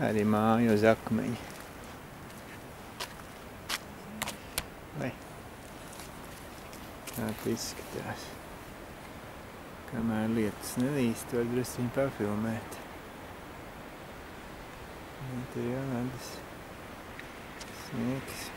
Arī māja uz akmeņa. Vai? Tā tas izskatās. Kamēr lietas nelīst, var drusciņi pafilmēt. Nu, tur jau radas sniegs.